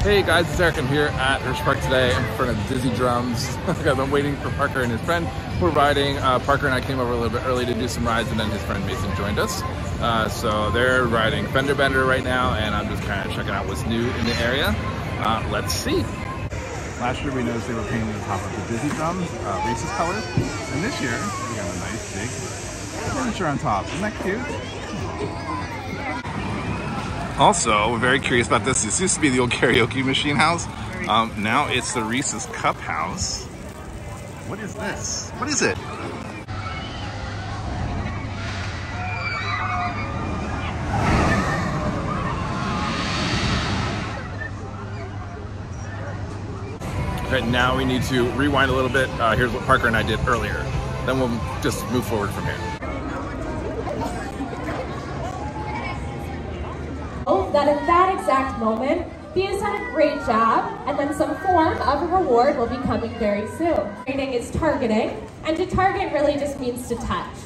Hey guys, it's Erik. I'm here at Hershey Park today in front of Dizzy Drums. I've been waiting for Parker and his friend. We're riding. Uh, Parker and I came over a little bit early to do some rides and then his friend Mason joined us. Uh, so they're riding Fender Bender right now and I'm just kind of checking out what's new in the area. Uh, let's see. Last year we noticed they were painting the top of the Dizzy Drums uh, Reese's color. And this year we got a nice big furniture on top. Isn't that cute? Also, we're very curious about this. This used to be the old karaoke machine house. Um, now it's the Reese's Cup House. What is this? What is it? Okay, now we need to rewind a little bit. Uh, here's what Parker and I did earlier. Then we'll just move forward from here. That in that exact moment, he has done a great job, and then some form of reward will be coming very soon. Training is targeting, and to target really just means to touch.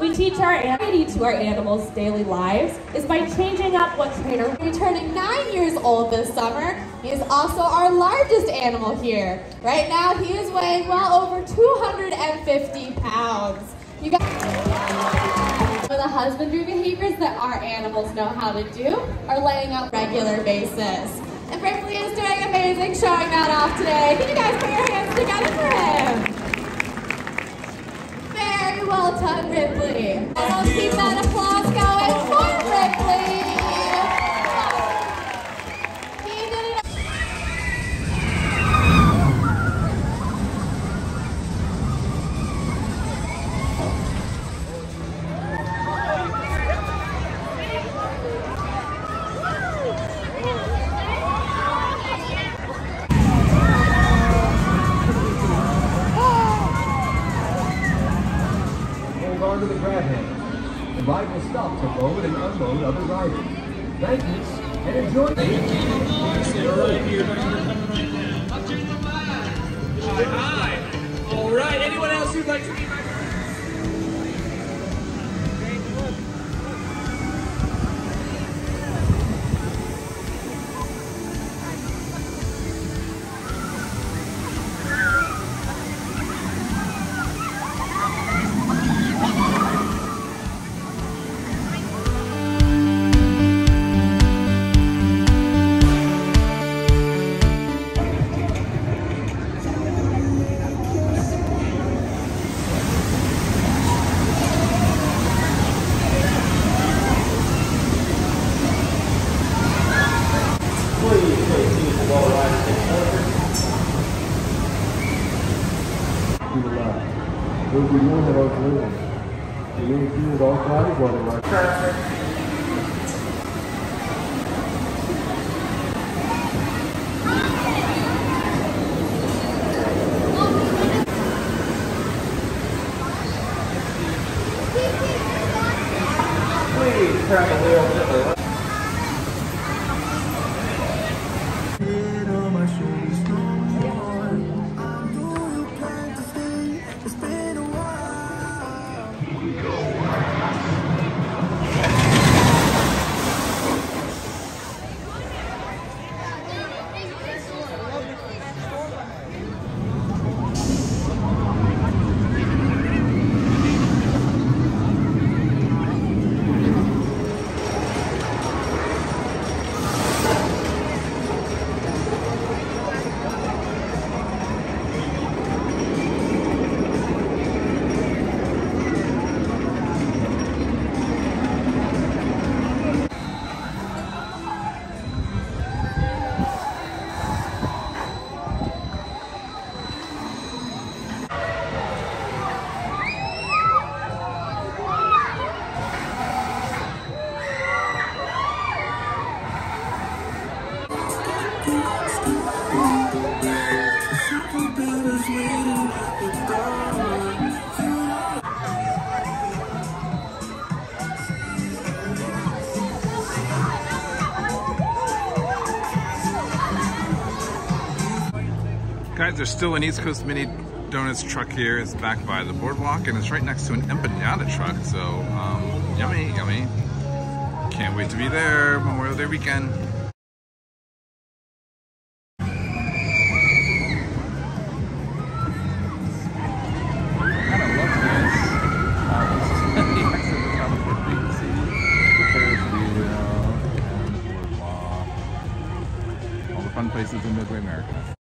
We teach our animity to our animals' daily lives is by changing up what trainer. We Turning nine years old this summer, he is also our largest animal here. Right now, he is weighing well over 250 pounds. You guys the husbandry behaviors that our animals know how to do are laying out regular basis. And Ripley is doing amazing showing that off today. Can you guys put your hands together for him? Very well done, Ripley. Let's keep that applause All right, anyone else who'd like to be my Unit on collision. The unit unit all sides on Guys, there's still an East Coast Mini Donuts truck here. It's back by the boardwalk and it's right next to an empanada truck. So, um, yummy, yummy. Can't wait to be there Memorial Day weekend. Places in Midway America.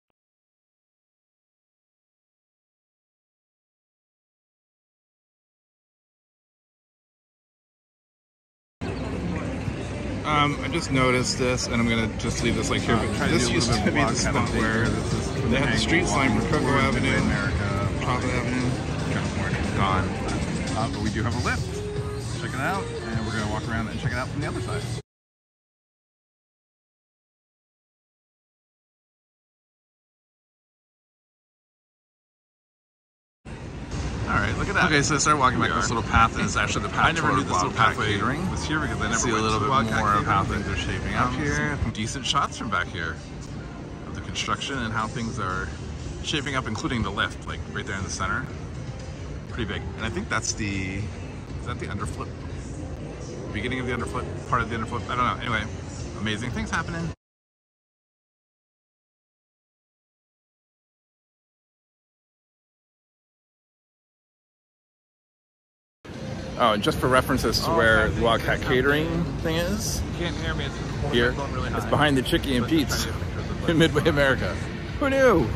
Um, I just noticed this, and I'm gonna just leave this like here. But this used to be the spot where they had the street sign for Cocoa Avenue, America, Chocolate Avenue. Gone. Uh, but we do have a lift. Check it out, and we're gonna walk around and check it out from the other side. All right, look at that. Okay, so I started walking back this little path, and it's actually the path. I never knew this little pathway catering was here because I never see a little bit more of how things are shaping up here. Decent shots from back here of the construction and how things are shaping up, including the lift, like right there in the center. Pretty big, and I think that's the is that the underflip? Beginning of the underflip, part of the underflip. I don't know. Anyway, amazing things happening. Oh, and just for reference as to oh, where the Wildcat Catering thing is, You can't hear me. It's here, going really high. it's behind the Chickie's and Pete's in Midway America. Who knew?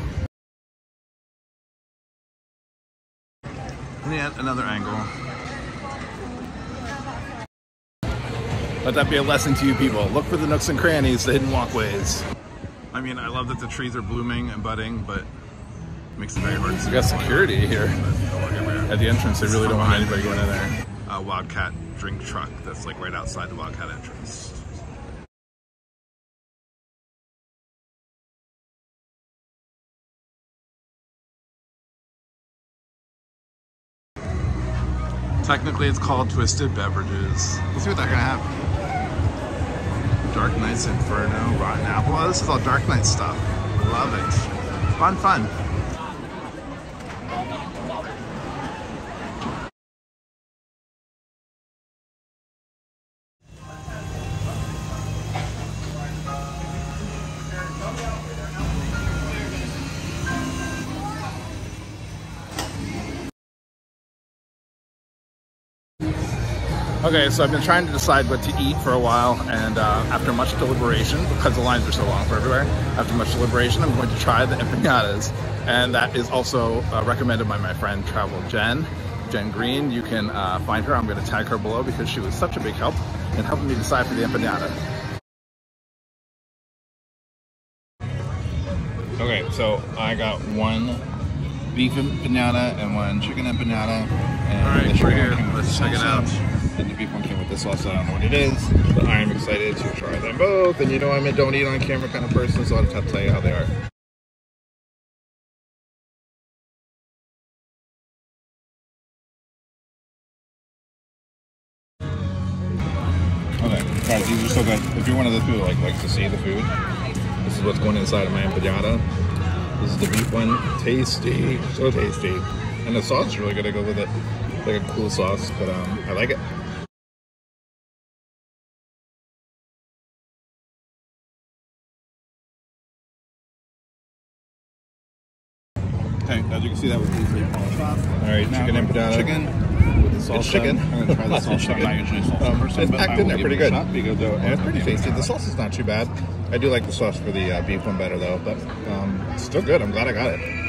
And yet another angle. Let that be a lesson to you people. Look for the nooks and crannies, the hidden walkways. I mean, I love that the trees are blooming and budding, but it makes it very hard to see. We got security here at the entrance. They really don't want anybody going in there. A Wildcat drink truck that's like right outside the Wildcat entrance. Technically, it's called Twisted Beverages. Let's see what they're gonna have. Dark Knight's Inferno, Rotten Apple. This is all Dark Knight stuff. Love it. Fun, fun. Okay, so I've been trying to decide what to eat for a while, and uh, after much deliberation, because the lines are so long for everywhere, after much deliberation, I'm going to try the empanadas, and that is also uh, recommended by my friend Travel Jenn, Jenn Greene. You can uh, find her. I'm going to tag her below because she was such a big help in helping me decide for the empanada. Okay, so I got one beef empanada and one chicken empanada. And All right, we're here. one came with Let's check it out. The one came with the sauce. I don't know what it is, but I am excited to try them both. And you know I'm a don't eat on camera kind of person, so I'll just have to tell you how they are. Okay, guys, these are so good. If you're one of those people who like likes to see the food, this is what's going inside of my empanada. This is the beef one. Tasty, so tasty. And the sauce is really good to go with it. Like a cool sauce, but um, I like it. You can see, that was easily off. All right, chicken empanada. Chicken with the salsa. It's chicken. I'm gonna try the salsa. I'm not usually salsa um, person, It's but packed in there pretty good. because, uh, and it's pretty tasty. The sauce is not too bad. I do like the sauce for the uh, beef one better though, but um, it's still good. I'm glad I got it.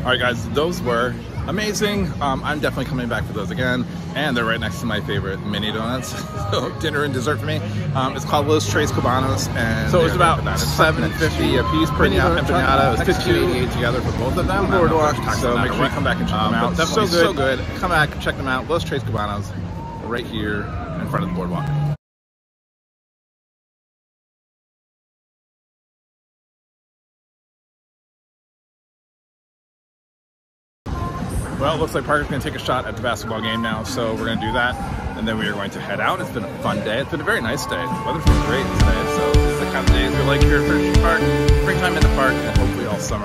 All right, guys, those were amazing. Um, I'm definitely coming back for those again, and they're right next to my favorite mini donuts. so dinner and dessert for me. Um, it's called Los Tres Cubanos. and so it's about seven fifty a piece per empanada. It was fifteen eighty eight together for both of them. Boardwalk. So make sure you come back and check them out. Definitely so good. so good. Come back, check them out. Los Tres Cubanos, right here in front of the boardwalk. Well, it looks like Parker's to take a shot at the basketball game now, so we're to do that, and then we are going to head out. It's been a fun day. It's been a very nice day. The weather's been great today, so this is the kind of days we like here at Fairview Park. Springtime in the park, and hopefully all summer.